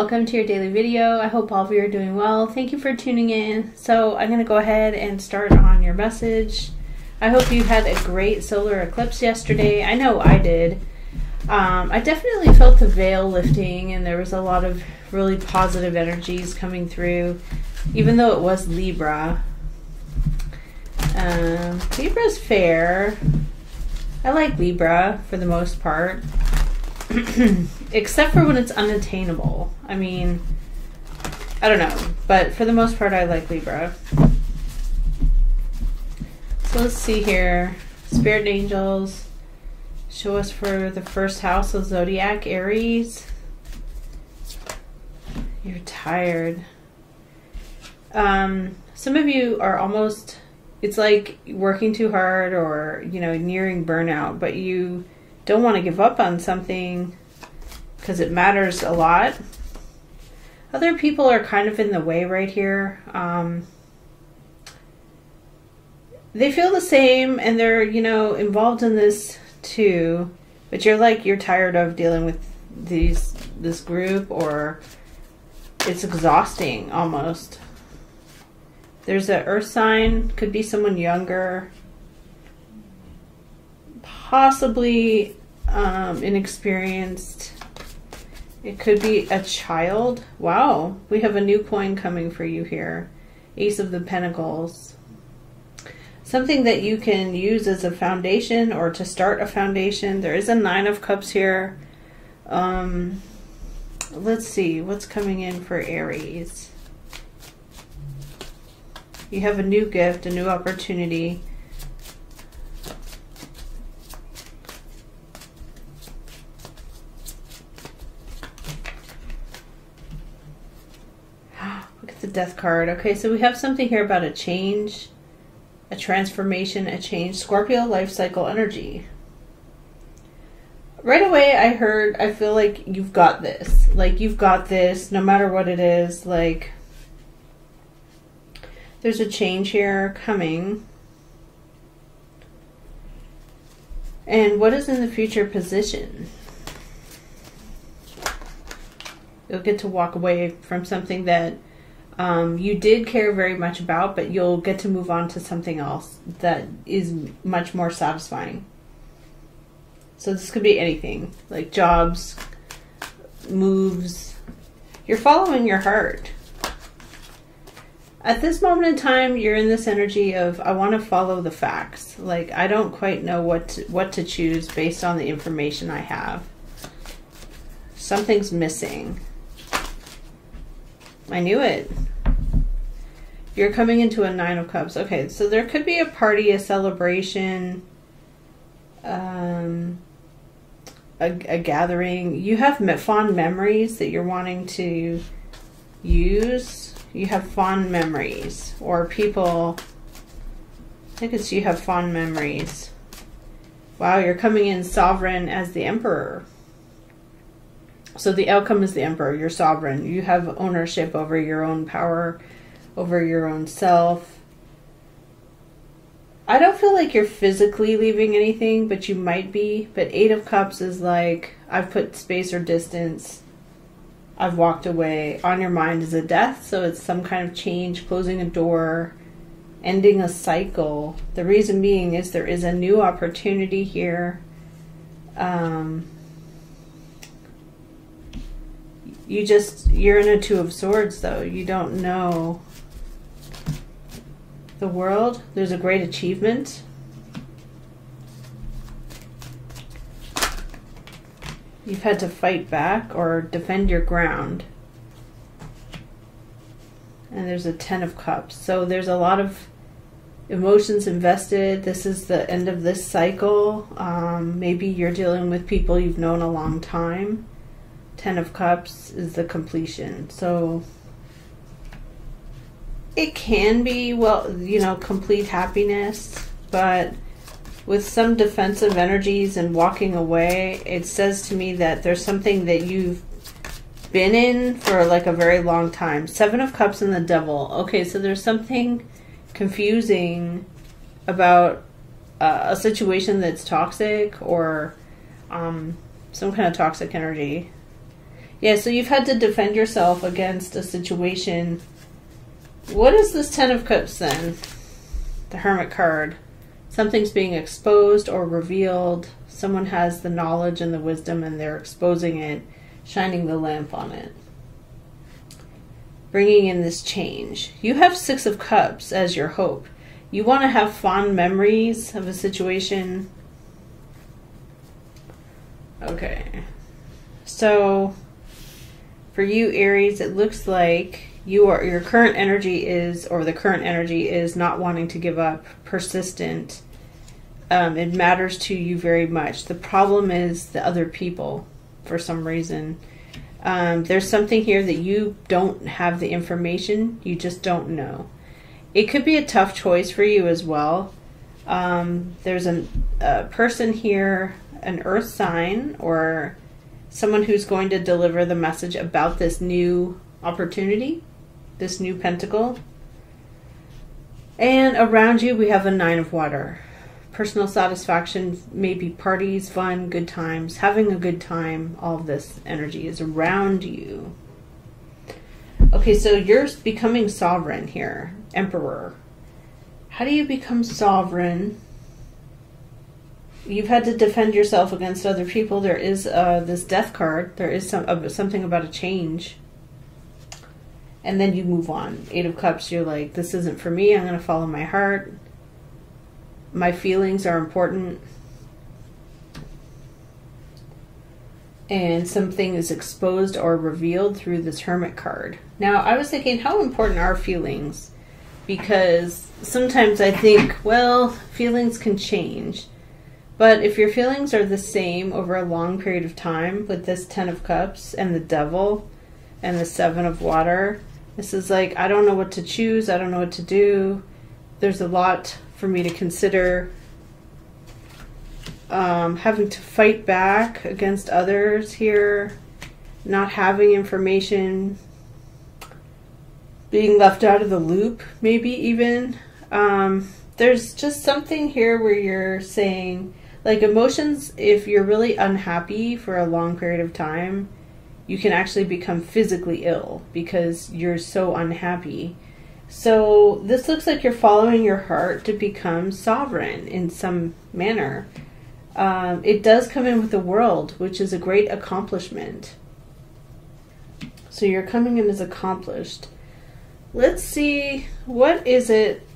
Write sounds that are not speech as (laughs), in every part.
welcome to your daily video. I hope all of you are doing well. Thank you for tuning in. So I'm going to go ahead and start on your message. I hope you had a great solar eclipse yesterday. I know I did. Um, I definitely felt the veil lifting and there was a lot of really positive energies coming through, even though it was Libra. Um, Libra's fair. I like Libra for the most part. (coughs) Except for when it's unattainable. I mean, I don't know. But for the most part, I like Libra. So let's see here. Spirit angels show us for the first house of zodiac Aries. You're tired. Um, some of you are almost it's like working too hard or you know nearing burnout but you don't want to give up on something because it matters a lot. Other people are kind of in the way right here um, they feel the same and they're you know involved in this too but you're like you're tired of dealing with these this group or it's exhausting almost. There's an earth sign, could be someone younger, possibly um, inexperienced. It could be a child. Wow, we have a new coin coming for you here. Ace of the Pentacles. Something that you can use as a foundation or to start a foundation. There is a Nine of Cups here. Um, let's see, what's coming in for Aries? You have a new gift, a new opportunity. Look at the death card. Okay, so we have something here about a change, a transformation, a change. Scorpio life cycle energy. Right away, I heard, I feel like you've got this. Like, you've got this, no matter what it is. Like, there's a change here coming. And what is in the future position? You'll get to walk away from something that um, you did care very much about, but you'll get to move on to something else that is much more satisfying. So this could be anything, like jobs, moves. You're following your heart at this moment in time you're in this energy of i want to follow the facts like i don't quite know what to, what to choose based on the information i have something's missing i knew it you're coming into a nine of cups okay so there could be a party a celebration um a, a gathering you have fond memories that you're wanting to use you have fond memories or people I think it's you have fond memories. Wow, you're coming in sovereign as the emperor. So the outcome is the emperor, you're sovereign. You have ownership over your own power, over your own self. I don't feel like you're physically leaving anything, but you might be. But Eight of Cups is like, I've put space or distance I've walked away. On your mind is a death, so it's some kind of change, closing a door, ending a cycle. The reason being is there is a new opportunity here. Um, you just, you're in a Two of Swords, though. You don't know the world. There's a great achievement. You've had to fight back or defend your ground. And there's a Ten of Cups. So there's a lot of emotions invested. This is the end of this cycle. Um, maybe you're dealing with people you've known a long time. Ten of Cups is the completion. So it can be, well, you know, complete happiness, but with some defensive energies and walking away, it says to me that there's something that you've been in for like a very long time. Seven of Cups and the Devil. Okay, so there's something confusing about uh, a situation that's toxic or um, some kind of toxic energy. Yeah, so you've had to defend yourself against a situation. What is this Ten of Cups then? The Hermit card. Something's being exposed or revealed. Someone has the knowledge and the wisdom and they're exposing it, shining the lamp on it. Bringing in this change. You have Six of Cups as your hope. You want to have fond memories of a situation. Okay. So for you Aries, it looks like you are your current energy is or the current energy is not wanting to give up, persistent. Um, it matters to you very much. The problem is the other people for some reason. Um, there's something here that you don't have the information, you just don't know. It could be a tough choice for you as well. Um, there's an, a person here, an earth sign, or someone who's going to deliver the message about this new opportunity, this new pentacle. And around you, we have a nine of water. Personal satisfaction, maybe parties, fun, good times, having a good time. All of this energy is around you. Okay, so you're becoming sovereign here, emperor. How do you become sovereign? You've had to defend yourself against other people. There is uh, this death card. There is some uh, something about a change, and then you move on. Eight of Cups. You're like, this isn't for me. I'm going to follow my heart. My feelings are important, and something is exposed or revealed through this Hermit card. Now, I was thinking, how important are feelings? Because sometimes I think, well, feelings can change but if your feelings are the same over a long period of time with this Ten of Cups and the Devil and the Seven of Water, this is like, I don't know what to choose. I don't know what to do. There's a lot for me to consider. Um, having to fight back against others here, not having information, being left out of the loop, maybe even. Um, there's just something here where you're saying, like emotions if you're really unhappy for a long period of time you can actually become physically ill because you're so unhappy. So this looks like you're following your heart to become sovereign in some manner. Um, it does come in with the world which is a great accomplishment. So you're coming in as accomplished. Let's see what is it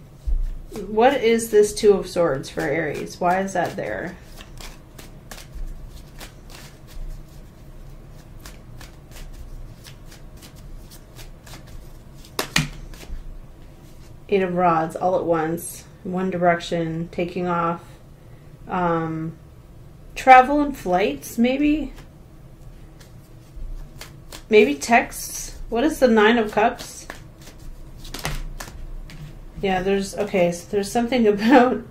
what is this Two of Swords for Aries? Why is that there? Eight of Rods all at once, one direction, taking off. Um, travel and flights, maybe? Maybe texts? What is the Nine of Cups? Yeah, there's okay. So there's something (laughs) about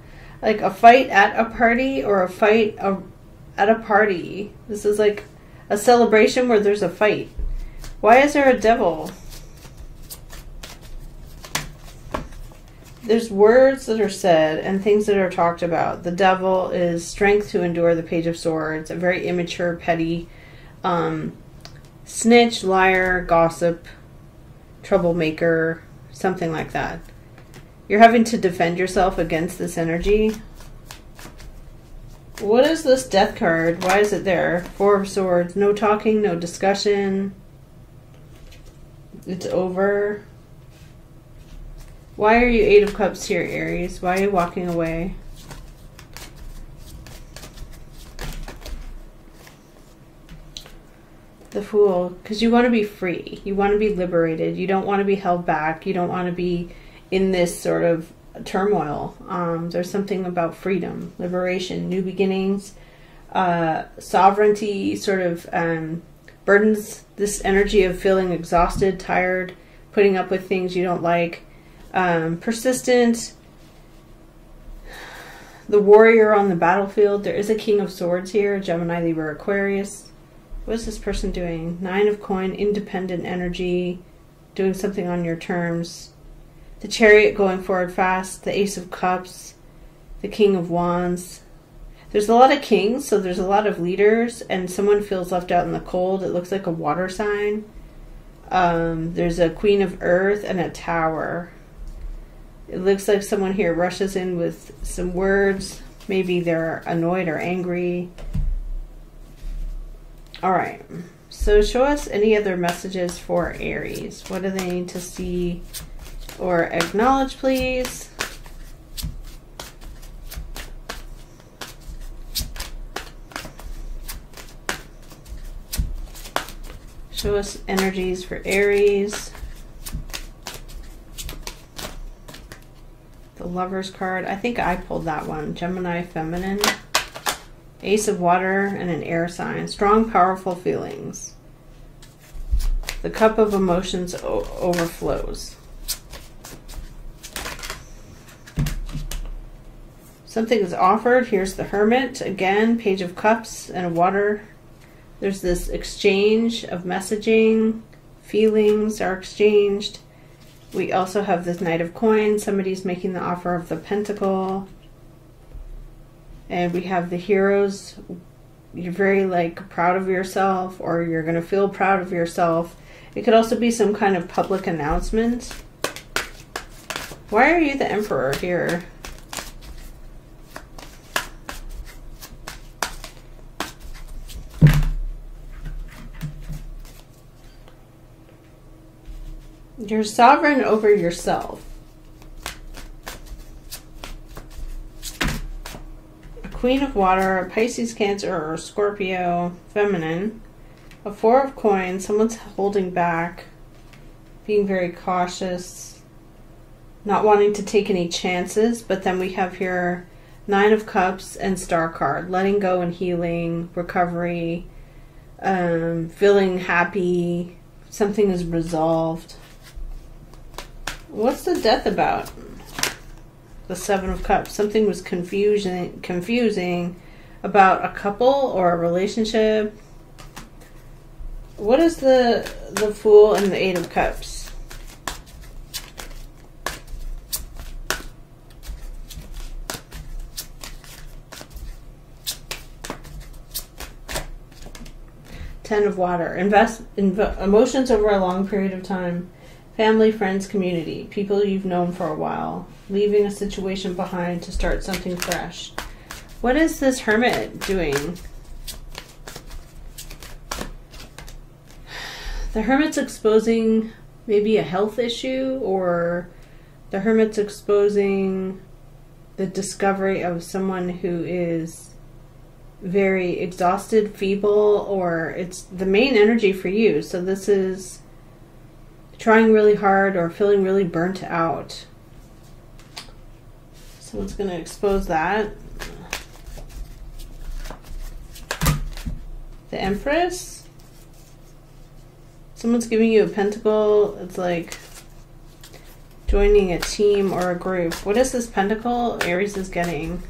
like a fight at a party or a fight a, at a party. This is like a celebration where there's a fight. Why is there a devil? There's words that are said and things that are talked about. The devil is strength to endure the Page of Swords, a very immature, petty, um, snitch, liar, gossip, troublemaker, something like that. You're having to defend yourself against this energy. What is this death card? Why is it there? Four of Swords. No talking, no discussion. It's over. Why are you Eight of Cups here, Aries? Why are you walking away? The Fool. Because you want to be free. You want to be liberated. You don't want to be held back. You don't want to be in this sort of turmoil. Um, there's something about freedom, liberation, new beginnings, uh, sovereignty sort of um, burdens this energy of feeling exhausted, tired, putting up with things you don't like, um, persistent. The warrior on the battlefield. There is a King of Swords here, Gemini, Libra, Aquarius. What is this person doing? Nine of Coin, independent energy, doing something on your terms, the chariot going forward fast, the ace of cups, the king of wands. There's a lot of kings, so there's a lot of leaders, and someone feels left out in the cold. It looks like a water sign. Um, there's a queen of earth and a tower. It looks like someone here rushes in with some words. Maybe they're annoyed or angry. All right. So show us any other messages for Aries. What do they need to see or acknowledge, please? Show us energies for Aries. The Lover's card. I think I pulled that one. Gemini Feminine. Ace of Water and an air sign. Strong, powerful feelings. The cup of emotions overflows. Something is offered. Here's the Hermit. Again, Page of Cups and water there's this exchange of messaging, feelings are exchanged. We also have this Knight of Coins. Somebody's making the offer of the Pentacle. And we have the heroes. You're very like proud of yourself, or you're going to feel proud of yourself. It could also be some kind of public announcement. Why are you the Emperor here? You're sovereign over yourself. A Queen of Water, a Pisces, Cancer, or Scorpio, feminine. A Four of Coins, someone's holding back, being very cautious, not wanting to take any chances. But then we have here Nine of Cups and Star card, letting go and healing, recovery, um, feeling happy, something is resolved. What's the death about? The Seven of Cups. Something was confusing, confusing about a couple or a relationship. What is the the Fool and the Eight of Cups? Ten of Water. Invest in emotions over a long period of time. Family, friends, community, people you've known for a while, leaving a situation behind to start something fresh. What is this hermit doing? The hermit's exposing maybe a health issue, or the hermit's exposing the discovery of someone who is very exhausted, feeble, or it's the main energy for you. So this is trying really hard or feeling really burnt out. Someone's going to expose that. The Empress. Someone's giving you a pentacle. It's like joining a team or a group. What is this pentacle Aries is getting?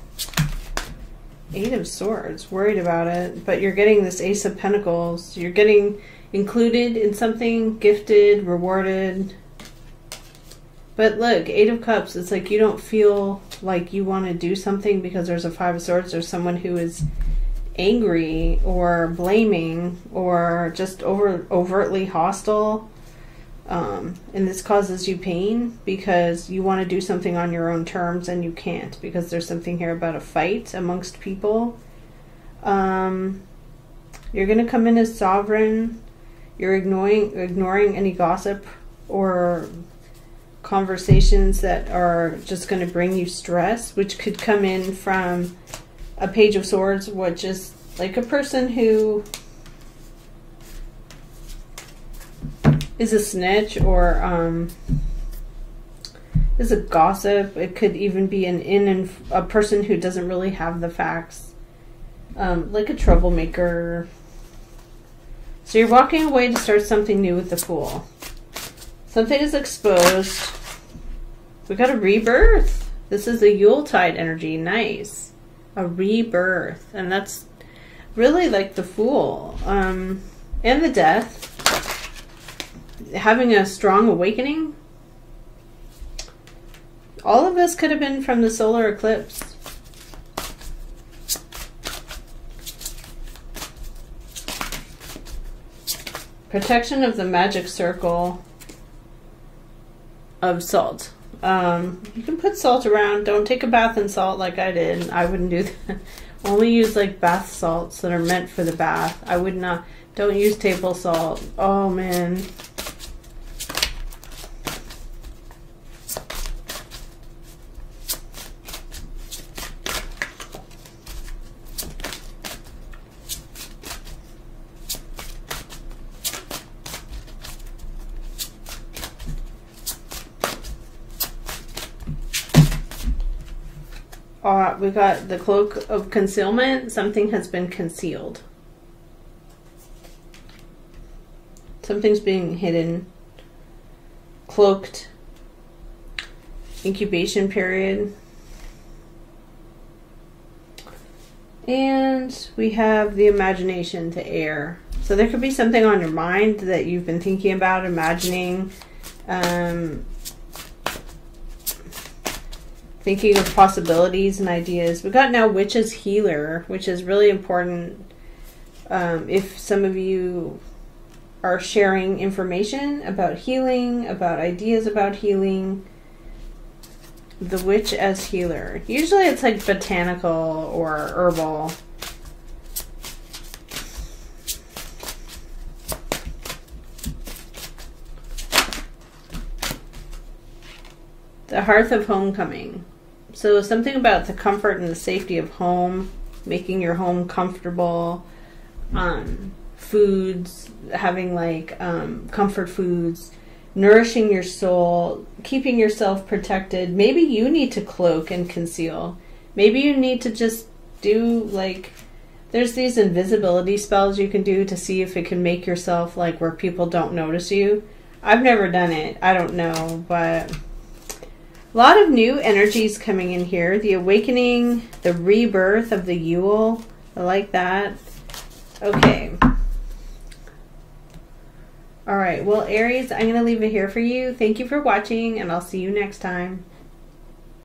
Eight of Swords. Worried about it. But you're getting this Ace of Pentacles. You're getting included in something, gifted, rewarded. But look, Eight of Cups, it's like you don't feel like you want to do something because there's a Five of Swords or someone who is angry or blaming or just over overtly hostile. Um, and this causes you pain because you want to do something on your own terms and you can't because there's something here about a fight amongst people. Um, you're going to come in as sovereign you're ignoring ignoring any gossip or conversations that are just going to bring you stress, which could come in from a page of swords, which is like a person who is a snitch or um, is a gossip. It could even be an in and a person who doesn't really have the facts, um, like a troublemaker so you're walking away to start something new with the Fool. Something is exposed. We got a rebirth. This is a Yuletide energy. Nice. A rebirth. And that's really like the Fool. Um, and the Death. Having a strong awakening. All of this could have been from the solar eclipse. Protection of the magic circle of salt. Um, you can put salt around. Don't take a bath in salt like I did. I wouldn't do that. (laughs) Only use like bath salts that are meant for the bath. I would not. Don't use table salt. Oh man. Uh, we got the cloak of concealment. Something has been concealed. Something's being hidden, cloaked. Incubation period. And we have the imagination to air. So there could be something on your mind that you've been thinking about, imagining. Um, thinking of possibilities and ideas. We got now Witch as Healer, which is really important. Um, if some of you are sharing information about healing, about ideas about healing, the witch as healer. Usually it's like botanical or herbal. The Hearth of Homecoming. So something about the comfort and the safety of home, making your home comfortable, um, foods, having like um, comfort foods, nourishing your soul, keeping yourself protected. Maybe you need to cloak and conceal. Maybe you need to just do like there's these invisibility spells you can do to see if it can make yourself like where people don't notice you. I've never done it. I don't know, but a lot of new energies coming in here. The awakening, the rebirth of the Yule. I like that. Okay. All right. Well, Aries, I'm going to leave it here for you. Thank you for watching, and I'll see you next time.